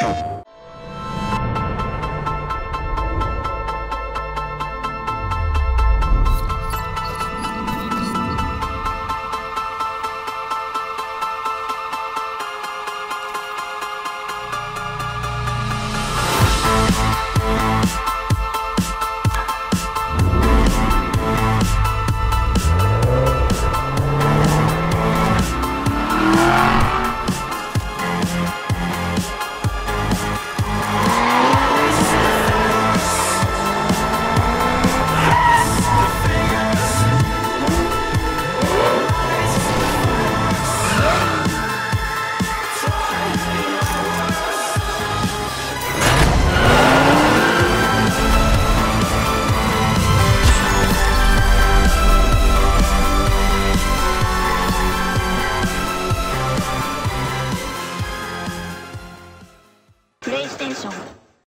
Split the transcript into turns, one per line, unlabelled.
Tchau. プレイステーション